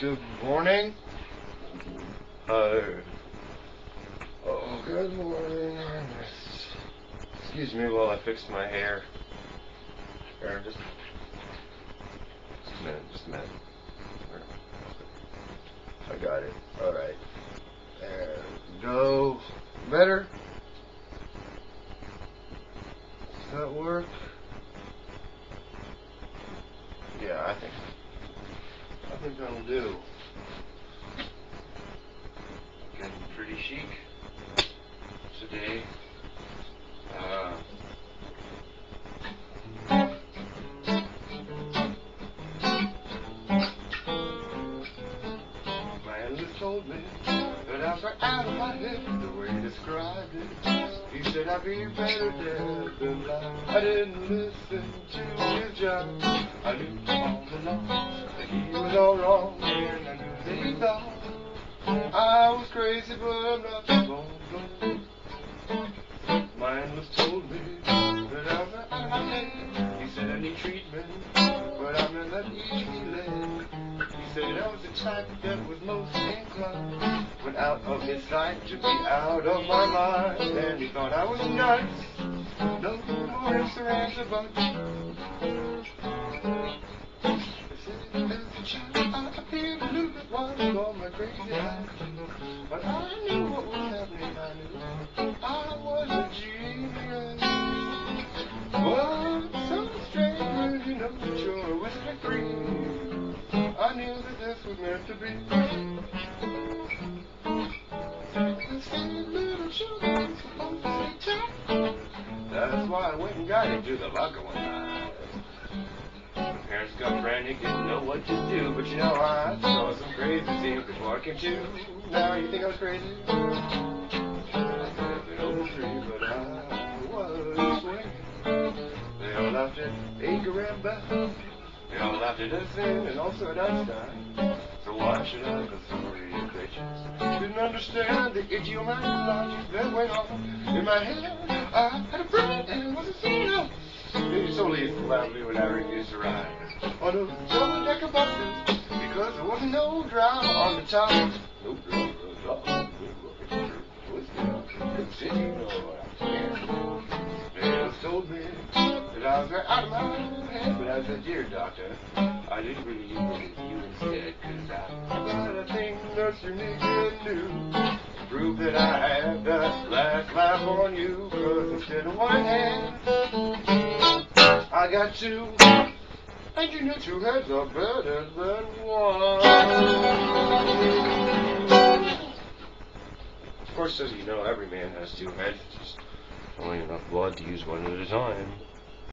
Good morning. Uh, oh, good morning. Excuse me while I fix my hair. Just, just a minute, just a minute. I got it. All right. There we go. Better? Does that work? Yeah, I think. I think that'll do. Getting pretty chic today. Uh, man just told me that I was out of my head the way he described it. He said I'd be better dead than blind. I didn't listen to his job. I knew was all wrong, and I knew that he thought I was crazy, but I'm not so blown. Man was told me that I was out of. He said I need treatment, but I'm in that easy leg. He said I was the type that was most inclined when out of his sight to be out of my mind. And he thought I was nuts. No more ands about I But I knew what was happening, I knew I was a genius. But so strange you know that you're a free. I knew that this was meant to be. Little children supposed to tough. That's why I went and got into the locker one night. Parents got frantic, didn't know what to do, but you know I saw some crazy scenes before I came to. Now you think I was crazy? I could have been over three, but I was swinging. They all laughed at Beth. They all laughed at us and also at Einstein. So why should I go through your bitches? Didn't understand the idiomatic logic that went on in my head. I had a friend and it was a sinner. It's so lethal loudly when I refused to ride on those double decker buses because there wasn't no driver on the top. No driver on the top. City, you know what I'm saying. They just told me that I was out of my head, but I said, dear doctor, I didn't really believe you instead, cause I got a thing that's unique and new. Prove that I had that last laugh on you, cause instead of one hand, I got two. And you know two heads are better than one. Of course, as you know, every man has two heads. Just only enough blood to use one at a time.